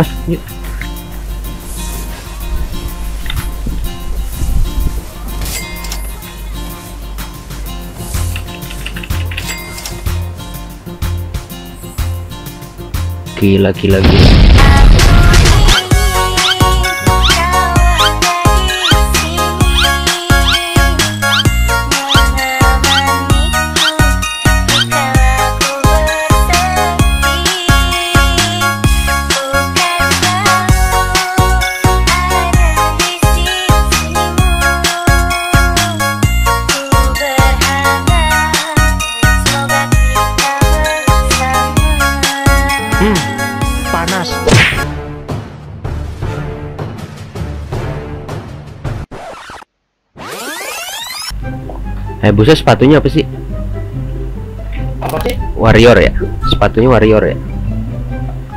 Mas, yuk. Gila, gila, gila. Eh, buset sepatunya apa sih? Apa sih? Warrior ya? Sepatunya warrior ya?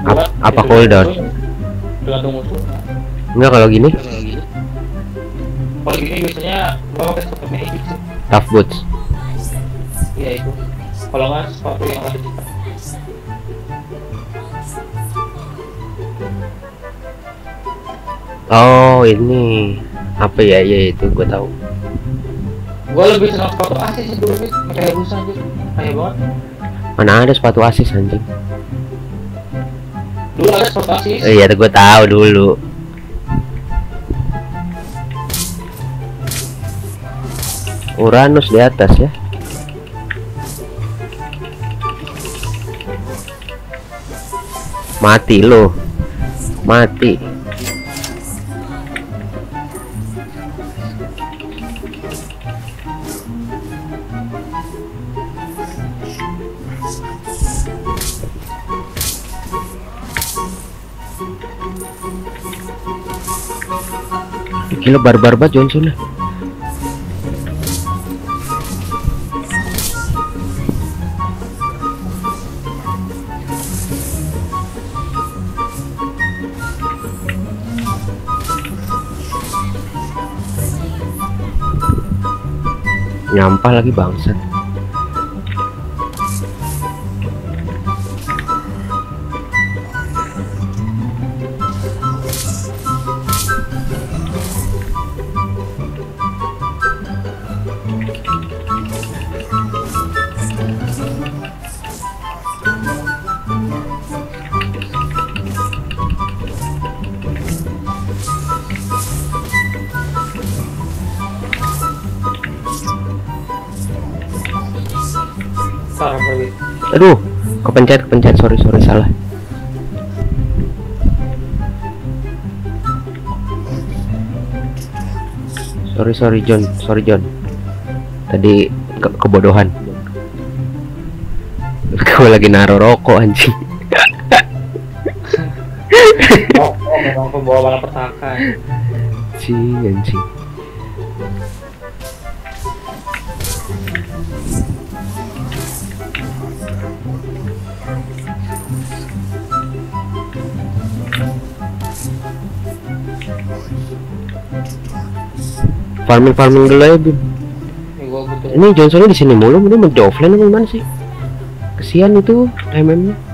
Ap- apa cooldown? Tergantung musuh. Enggak kalau gini? Kalau gini biasanya lo pakai sepatu magic sih. Tough boots. Iya itu. Kalau nggak sepatu yang ada di Oh, ini apa ya? Ya itu gue tahu. Gua lebih senang sepatu asis sih dulu, Fit. kayak busa aja. Kayak banget. Mana ada sepatu asis anjing? Dulu ada sepatu asis. Eh, Iya, gue tahu dulu. Uranus di atas ya. Mati lo. Mati. Gila barbar banget Johnson ya. Nyampah lagi bangsat. Kepencet kepencet sorry sorry salah. Sorry sorry John, sorry John. Tadi ke kebodohan. Gue lagi naruh rokok anjing. Oh, oh memang pembawa malapetaka. Anjing anjing. Farming farming dulu ya Bim. Ini Johnsonnya di sini mulu, ini mau offline apa gimana sih? Kesian itu MM-nya. Oh,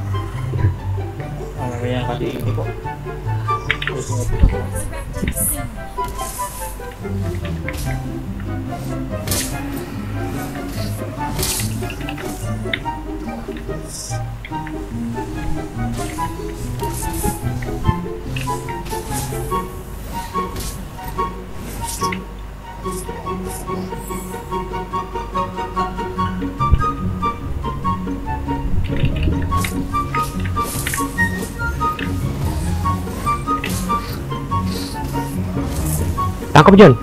Tangkap John.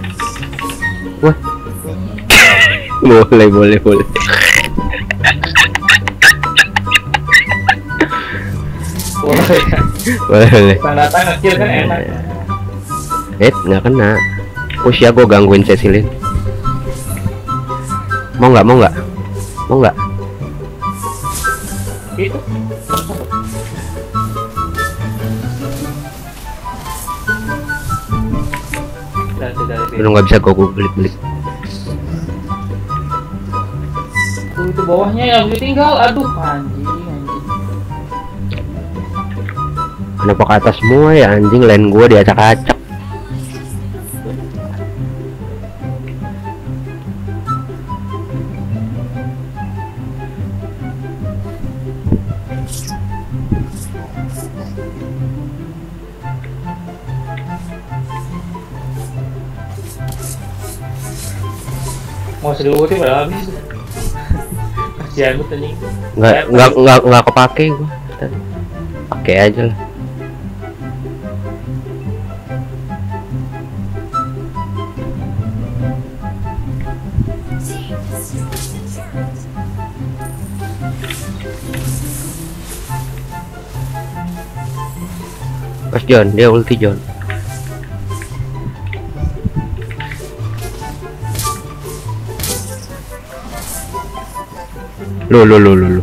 Wah. boleh boleh boleh. Boleh. boleh boleh. Tanda tangan kecil kan enak. Eh nggak kena. Push ya gue gangguin Cecilin. Mau nggak mau nggak? Mau nggak? Itu. Belum nggak bisa gue belit. Tuh, itu bawahnya yang ditinggal. Aduh, anjing, anjing. kenapa ke atas semua ya anjing lain gua diacak-acak mau sedulur pada habis. Kasihan banget anjing nggak nggak nggak nggak kepake gua. Pakai aja lah. Pas John, dia ulti John. Lu lu lu lu lu.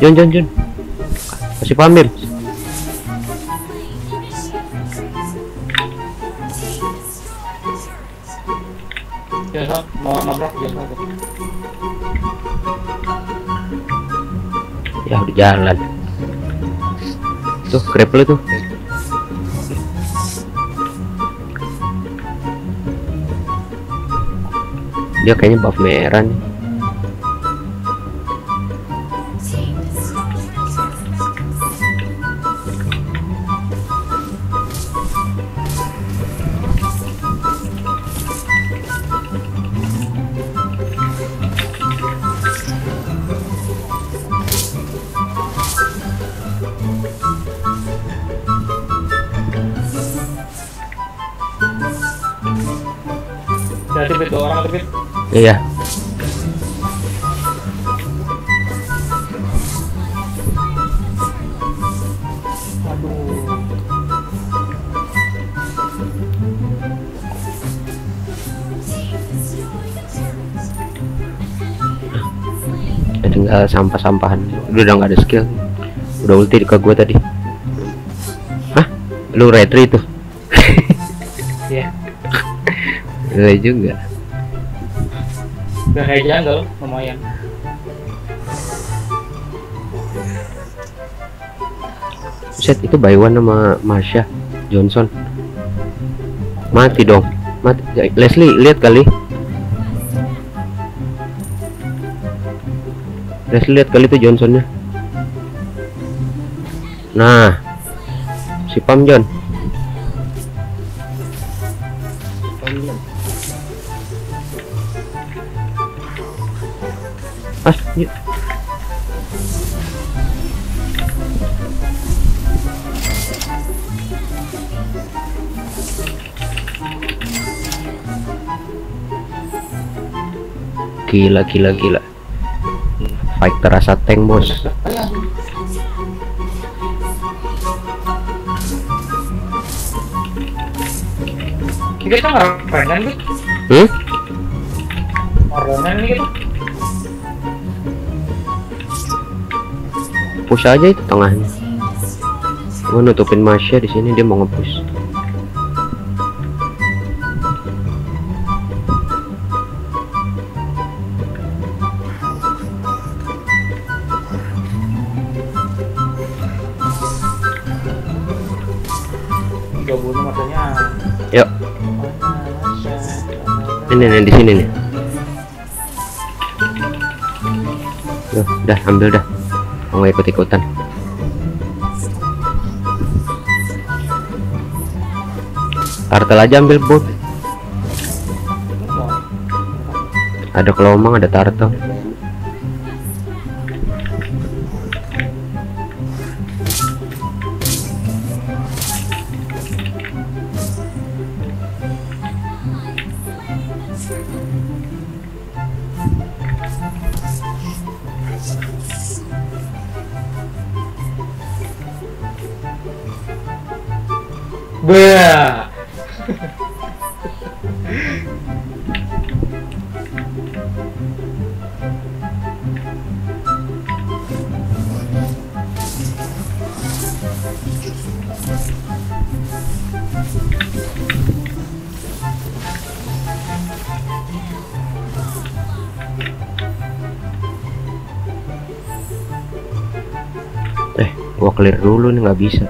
John John John. Kasih pamir. ya mau nabrak ya Ya udah jalan. Tuh, grab lu tuh. Dia kayaknya buff merah nih. bet dua orang bet Iya. Ya, tinggal sampah-sampahan. Udah udah nggak ada skill. Udah ulti ke gua tadi. Hah? Lu retri tuh? ya Iya juga. Udah kayak jungle lumayan Set itu by one sama Marsha Johnson. Mati dong. Mati. Ya, Leslie lihat kali. Leslie lihat kali tuh Johnsonnya. Nah, si Pam John. Ah, yuk. Gila gila gila. Fight terasa tank bos. kita ngapain bet Push aja itu tengahnya. Gua nutupin Masya di sini dia mau nge-push. Yuk, ini nih di sini nih. Tuh, udah ambil dah. Mau ikut ikutan. Kartel aja ambil bot. Ada kelomang, ada turtle. Bah. eh gua clear dulu nih nggak bisa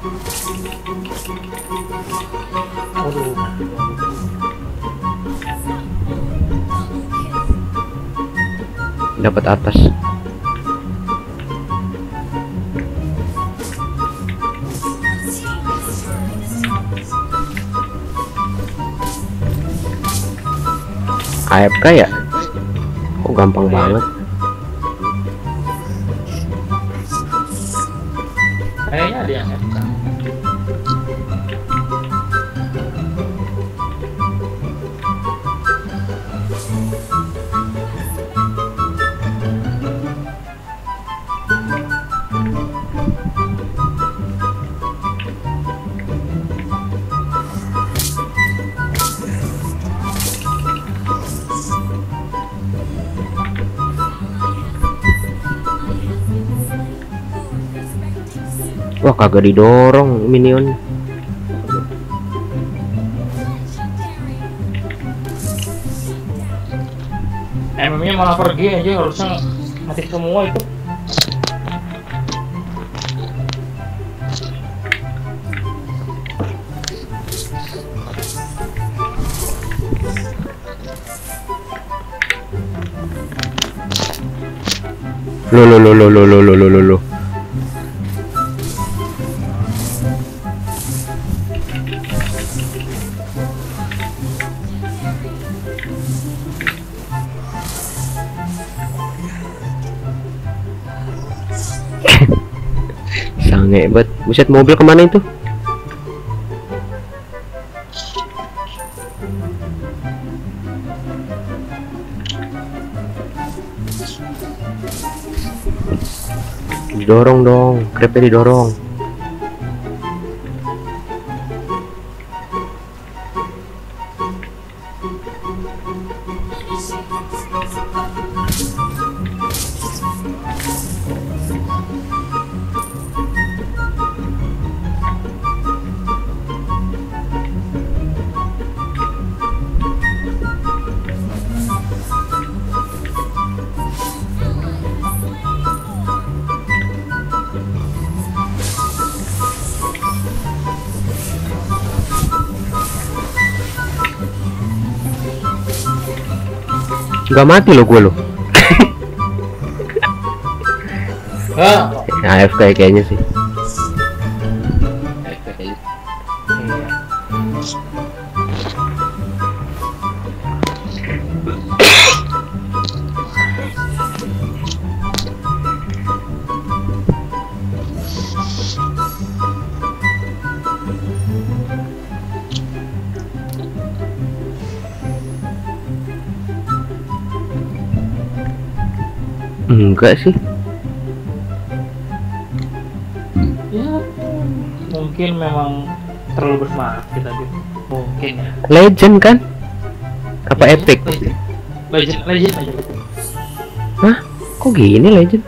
Dapat atas. AFK ya? Kok gampang banget? Kayaknya ada yang wah kagak didorong minion MM-nya malah pergi aja harusnya mati semua itu. lo lo lo lo lo lo lo lo lo banget buset mobil ke mana itu? Didorong dong krepnya didorong nggak mati lo gue lo. Ah, AFK kayaknya sih enggak sih Ya, mungkin memang terlalu bersemangat kita gitu. Mungkin ya. legend kan apa Iya, epic Legend, legend, legend aja. Hah? Kok gini legend?